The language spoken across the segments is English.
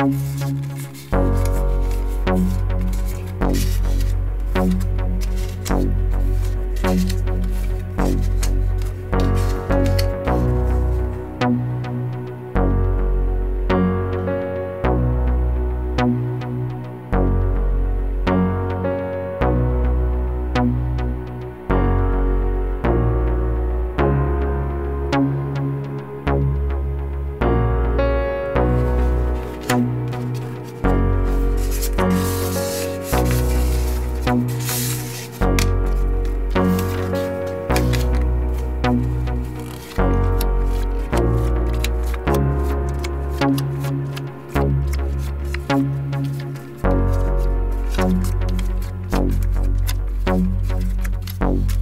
Bye. Bye.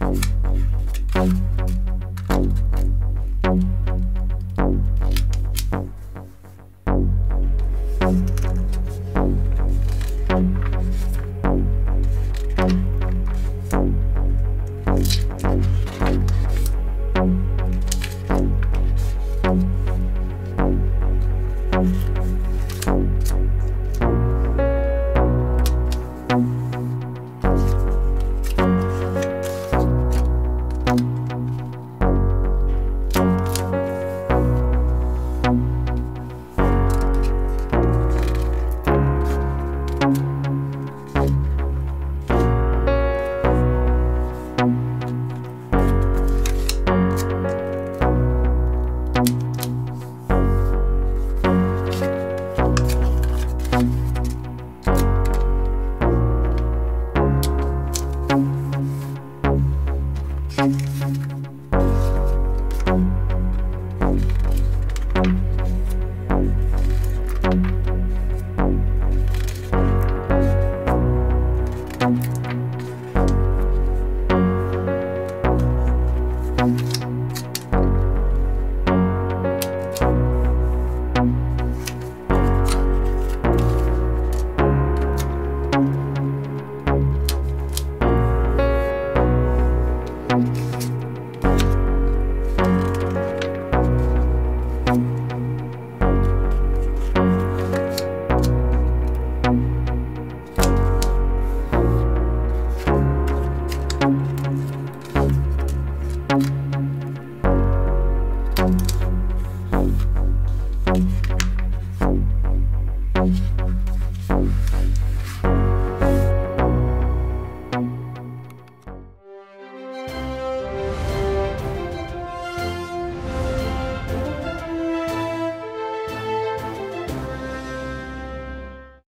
Bye.